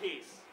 Peace.